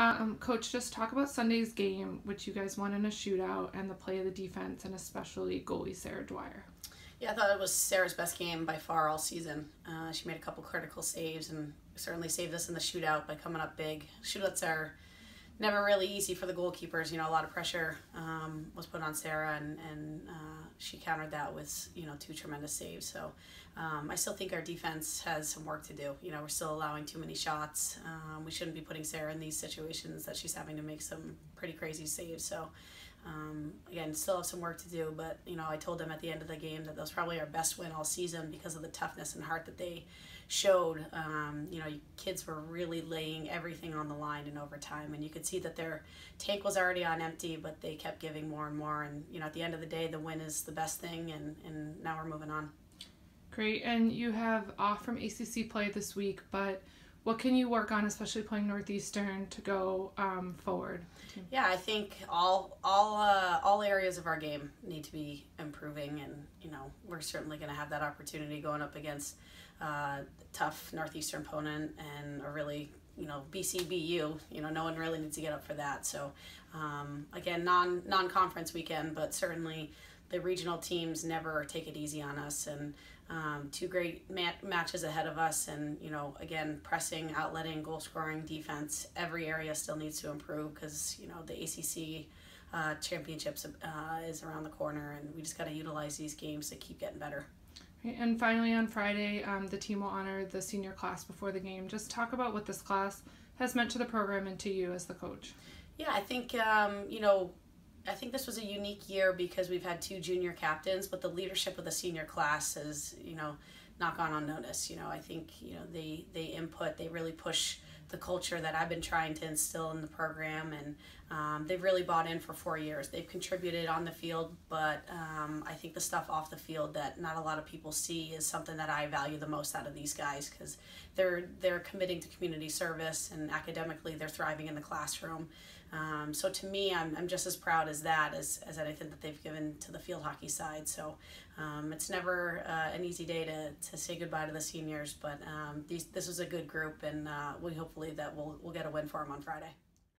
Um, Coach, just talk about Sunday's game, which you guys won in a shootout, and the play of the defense, and especially goalie Sarah Dwyer. Yeah, I thought it was Sarah's best game by far all season. Uh, she made a couple critical saves and certainly saved us in the shootout by coming up big. Shootouts are never really easy for the goalkeepers. You know, a lot of pressure um, was put on Sarah, and, and uh, she countered that with you know two tremendous saves. So um, I still think our defense has some work to do. You know, we're still allowing too many shots. Um, we shouldn't be putting Sarah in these situations that she's having to make some pretty crazy saves. So. Um, again, still have some work to do, but you know, I told them at the end of the game that that was probably our best win all season because of the toughness and heart that they showed. Um, you know, kids were really laying everything on the line in overtime, and you could see that their tank was already on empty, but they kept giving more and more. And you know, at the end of the day, the win is the best thing, and and now we're moving on. Great, and you have off from ACC play this week, but what can you work on, especially playing Northeastern, to go um, forward? Yeah, I think all all uh, all areas of our game need to be improving, and you know we're certainly going to have that opportunity going up against uh, tough Northeastern opponent and a really you know BCBU. You know, no one really needs to get up for that. So um, again, non non conference weekend, but certainly the regional teams never take it easy on us. And um, two great mat- matches ahead of us and you know again pressing outletting goal scoring defense every area still needs to improve because you know the acc uh, championships uh, is around the corner and we just got to utilize these games to keep getting better. And finally on friday um, the team will honor the senior class before the game. Just talk about what this class has meant to the program and to you as the coach. Yeah i think um, you know I think this was a unique year because we've had two junior captains, but the leadership of the senior class has, you know, not gone unnoticed. You know, I think you know they they input, they really push the culture that I've been trying to instill in the program, and um, they've really bought in for four years. They've contributed on the field, but um, I think the stuff off the field that not a lot of people see is something that I value the most out of these guys because they're they're committing to community service and academically they're thriving in the classroom. Um, so to me, I'm, I'm just as proud as that as, as anything that they've given to the field hockey side. So um, it's never uh, an easy day to, to say goodbye to the seniors, but um, these, this was a good group, and uh, we hopefully that we'll, we'll get a win for them on Friday.